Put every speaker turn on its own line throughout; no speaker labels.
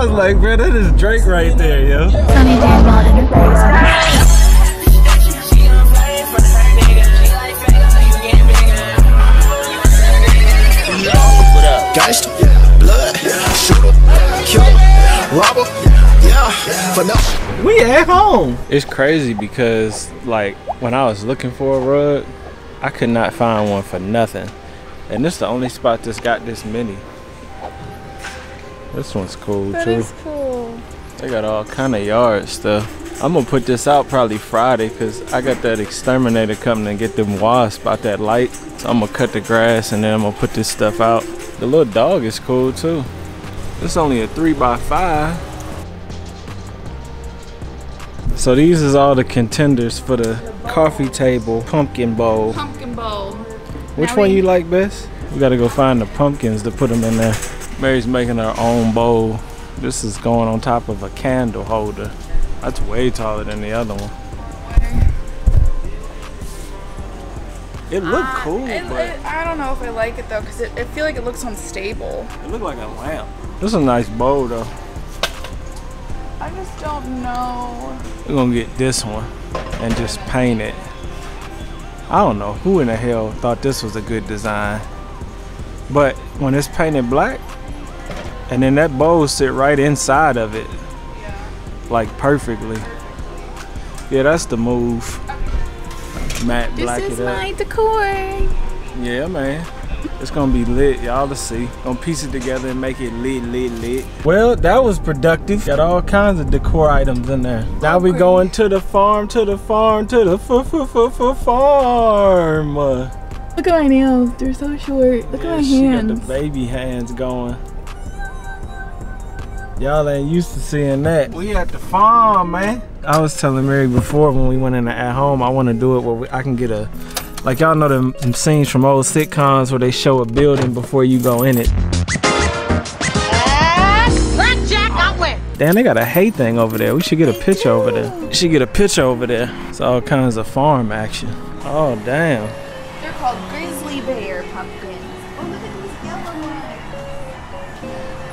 I was like, bro, that is Drake right there, yo.
Sonny Daniel Enterprises.
Gangster, blood, shooter, killer, robber, yeah, for no.
We at home. It's crazy because like when I was looking for a rug, I could not find one for nothing. And this is the only spot that's got this many. This one's cool
That
too.
is cool.
They got all kind of yard stuff. I'm gonna put this out probably Friday because I got that exterminator coming and get them wasps out that light. So I'm gonna cut the grass and then I'm gonna put this stuff out. The little dog is cool too. It's only a three by five. So these is all the contenders for the coffee table pumpkin bowl.
Pumpkin bowl.
Which
Now
one you like best? We gotta go find the pumpkins to put them in there. Mary's making her own bowl. This is going on top of a candle holder. That's way taller than the other one. It looked
Uh,
cool,
it-
but
it- I don't know if I like it though, because it, I feel like it looks unstable.
it looked like a lamp. This is a nice bowl though.
I just don't know.
We're gonna get this one and just paint it. I don't know who in the hell thought this was a good design. But when it's painted black, and then that bowl sit right inside of it, like perfectly. Yeah, that's the move.
This
black it up.
This is my decor.
Yeah, man. It's gonna be lit, y'all to see. Gonna piece it together and make it lit, lit, lit. Well, that was productive. Got all kinds of decor items in there. Now we going to the farm, to the farm, to the f f f f farm.
Look at my nails. They're so short. Look
yeah,
at my
she got
hands.
the baby hands going. Y'all ain't used to seeing that. We at the farm, man. I was telling Mary before when we went in at home, I want to do it where we, I can get a, like y'all know them, them scenes from old sitcoms where they show a building before you go in it. Damn, they got a hay thing over there. We should get a picture over there. We should get a picture over there. It's all kinds of farm action. Oh, damn.
They're called grizzly bear pumpkins.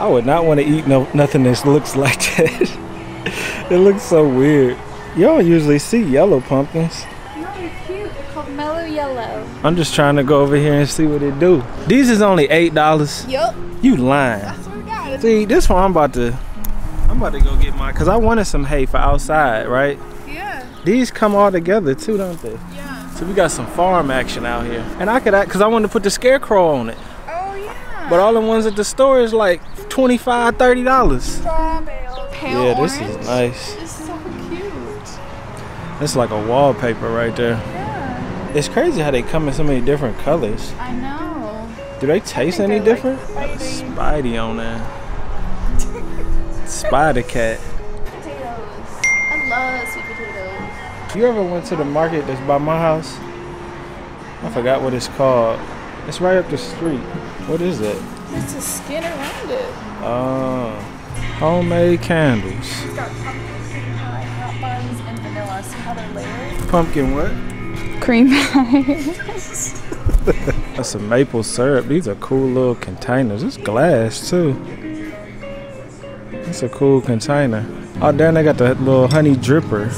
I would not want to eat no nothing that looks like that. it looks so weird. You don't usually see yellow pumpkins.
No, they're cute. They're called mellow yellow.
I'm just trying to go over here and see what it do. These is only eight dollars.
Yup.
You lying?
That's what we got.
See, this one I'm about to. I'm about to go get mine because I wanted some hay for outside, right?
Yeah.
These come all together too, don't they?
Yeah.
So we got some farm action out here, and I could, act because I wanted to put the scarecrow on it.
Yeah.
But all the ones at the store is like 25 30 dollars. Yeah, this
orange.
is nice.
It's so cute.
It's like a wallpaper right there.
Yeah.
It's crazy how they come in so many different colors.
I know.
Do they taste any
they're like
different?
Spidey.
Spidey on there. Spider cat.
Potatoes. I love sweet potatoes.
You ever went to the market that's by my house? I forgot what it's called. It's right up the street. What is it?
It's a skin around it.
Uh, homemade candles.
It's got pumpkin cream pie, hot buns, and vanilla. See how they're layered?
Pumpkin what?
Cream pie.
That's some maple syrup. These are cool little containers. It's glass too. It's a cool container. Oh, damn, they got the little honey dripper.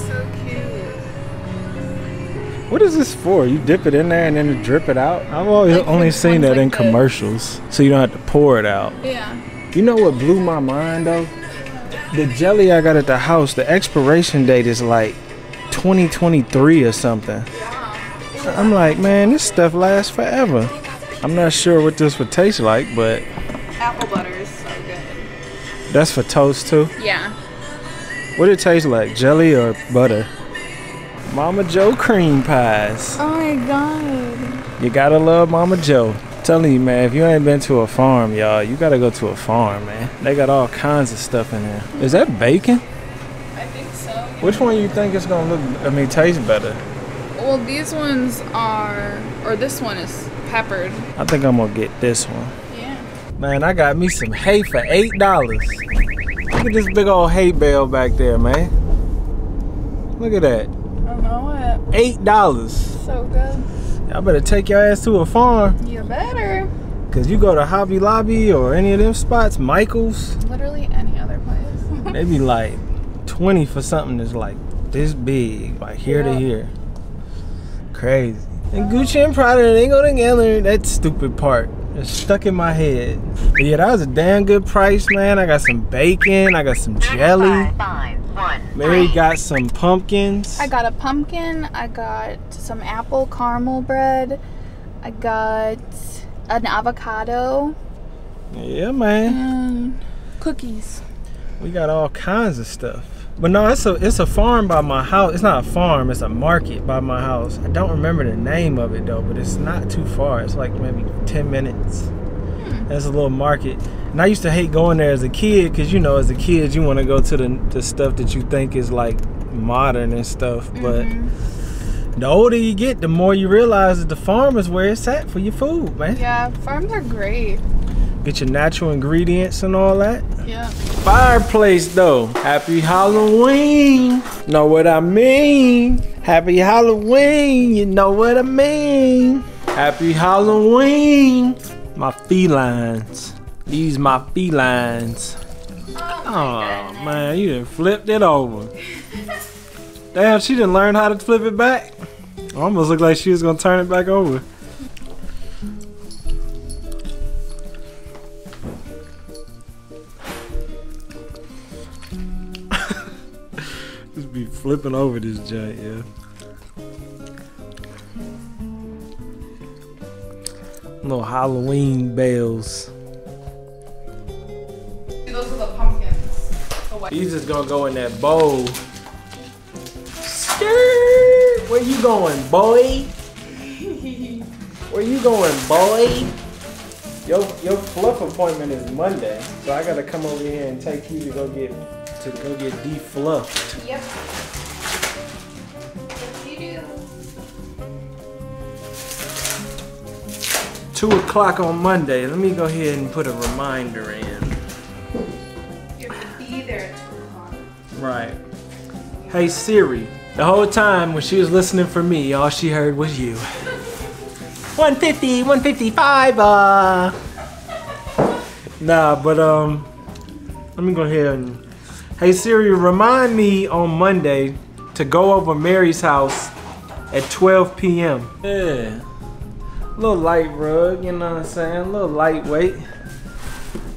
So cute.
What is this for? You dip it in there and then you drip it out? I've always
Like
only
the
seen that
like
in
this.
commercials, so you don't have to pour it out.
Yeah.
You know what blew my mind though? The jelly I got at the house, the expiration date is like 2023 or something. I'm like, man, this stuff lasts forever. I'm not sure what this would taste like, but
Apple butter is so good.
that's for toast too.
Yeah.
What it taste like, jelly or butter? Mama Joe cream pies.
Oh my god.
You gotta love Mama Joe. Telling you, man, if you ain't been to a farm, y'all, you gotta go to a farm, man. They got all kinds of stuff in there. Is that bacon?
I think so.
Which one you think is gonna look? I mean, taste better?
Well, these ones are, or this one is peppered.
I think I'm gonna get this one.
Yeah.
Man, I got me some hay for eight dollars. Look at this big old hay bale back there, man. Look at that,
I don't know what.
Eight dollars.
So good.
Y'all better take your ass to a farm,
You better.
cause you go to Hobby Lobby or any of them spots, Michaels.
Literally any other place.
They be like 20 for something that's like this big, like here to here. Crazy. And Gucci and Prada, they go together. That stupid part. It's stuck in my head. But yeah, that was a damn good price, man. I got some bacon. I got some jelly. Mary got some pumpkins.
I got a pumpkin. I got some apple caramel bread. I got an avocado
Yeah, man.
and cookies.
We got all kinds of stuff. But no, it's a it's a farm by my house. It's not a farm. It's a market by my house. I don't remember the name of it though, but it's not too far. It's like maybe ten minutes. Hmm. There's a little market, and I used to hate going there as a kid because you know, as a kid, you want to go to the the stuff that you think is like modern and stuff. But mm-hmm. the older you get, the more you realize that the farm is where it's at for your food, man.
Yeah, farms are great.
Get your natural ingredients and all that.
Yeah.
fireplace though. Happy Halloween. Know what I mean? Happy Halloween. You know what I mean? Happy Halloween. My felines. These my felines. Oh, man, you done flipped it over. Damn, she didn't learn how to flip it back. Almost looked like she was gonna turn it back over. Just be flipping over this joint, yeah. Little Halloween bells. He's just gonna go in that bowl. Skirt! Where you going, boy? Where you going, boy? Your your fluff appointment is Monday, so I gotta come over here and take you to go get to go get defluffed.
Yep. Yes, you do.
Two o'clock on Monday. Let me go ahead and put a reminder in. Right. Hey Siri. The whole time when she was listening for me, all she heard was you. 150, 155, uh. Nah, but um, let me go ahead and. Hey Siri, remind me on Monday to go over Mary's house at 12 p.m. Yeah. Little light rug, you know what I'm saying? Little lightweight.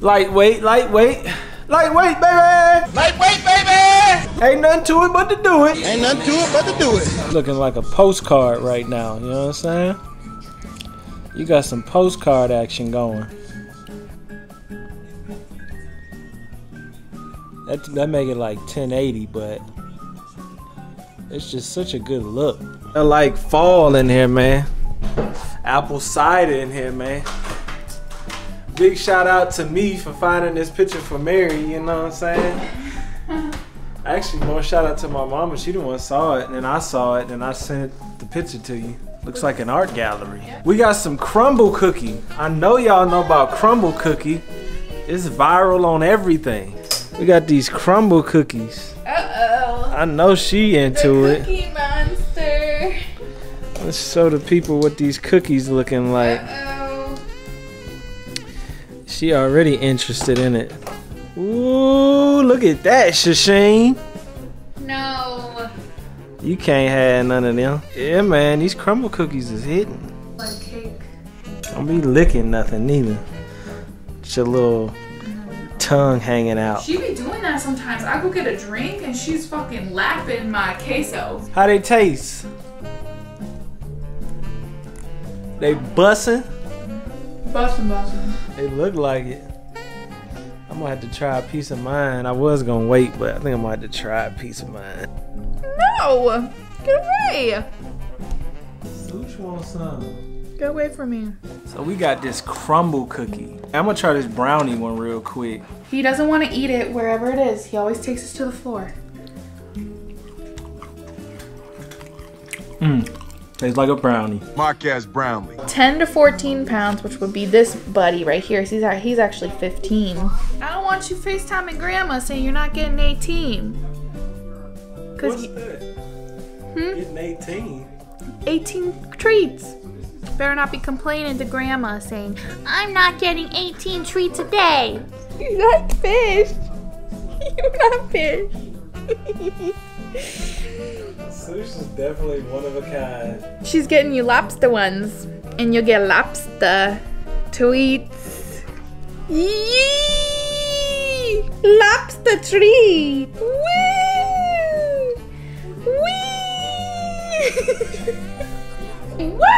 Lightweight, lightweight. Lightweight, baby!
Lightweight, baby!
Ain't nothing to it but to do it.
Ain't nothing to it but to do it.
Looking like a postcard right now, you know what I'm saying? You got some postcard action going. That that make it like 1080, but it's just such a good look. I like fall in here, man. Apple cider in here, man. Big shout out to me for finding this picture for Mary, you know what I'm saying? Actually, more shout out to my mama. She the one saw it, and then I saw it, and I sent the picture to you. Looks like an art gallery. We got some Crumbl cookie. I know y'all know about Crumbl cookie. It's viral on everything. We got these Crumbl cookies.
Uh-oh.
I know she into it.
Cookie monster.
Let's show the people what these cookies looking like.
Oh.
She already interested in it. Ooh, look at that, Shasheen.
No.
You can't have none of them. Yeah, man, these Crumbl cookies is hitting.
Like cake.
Don't be licking nothing neither. Just your little mm-hmm. tongue hanging out.
She be doing that sometimes. I go get a drink and she's fucking lapping my queso.
How they taste? They bussin'?
Bustin' bustin'.
They look like it. I'm gonna have to try a piece of mine. I was gonna wait, but I think I'm gonna have to try a piece of mine.
No. Get away.
Which want some?
Get away from me.
So we got this Crumbl cookie. I'm gonna try this brownie one real quick.
He doesn't want to eat it wherever it is. He always takes us to the floor. Mm.
Tastes like a brownie.
Marques Brownlee.
10 to 14 pounds, which would be this buddy right here. He's, he's actually 15. I don't want you FaceTiming grandma saying you're not getting 18. Because
that?
Hmm?
Getting 18.
18 treats. Better not be complaining to grandma saying, I'm not getting 18 treats a day. He got fish. You're not fish.
Sush is definitely one of a kind.
She's getting you lobster ones, and you'll get lobster to eat. Yee! Lobster treat! Woo! Wee! Woo!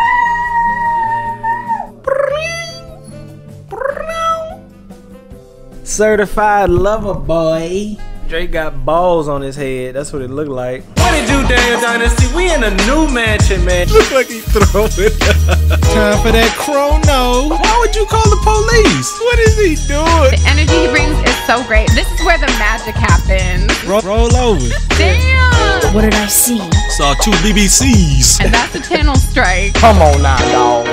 Certified lover boy. Drake got balls on his head. That's what it looked like. What it do, Daniel Dynasty? We in a new mansion, man. Look like he throwing.
Time for that chrono.
Why would you call the police? What is he doing?
The energy he brings is so great. This is where the magic happens.
Roll, roll over.
Damn!
What did I see?
Saw two BBCs.
And that's a channel strike.
Come on now, dog.